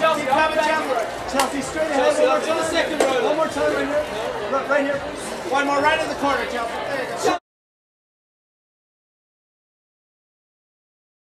Chelsea, Chelsea. Chelsea, straight ahead. Chelsea, One more second row. One more time right here. Right here. One more right in the corner, Chelsea.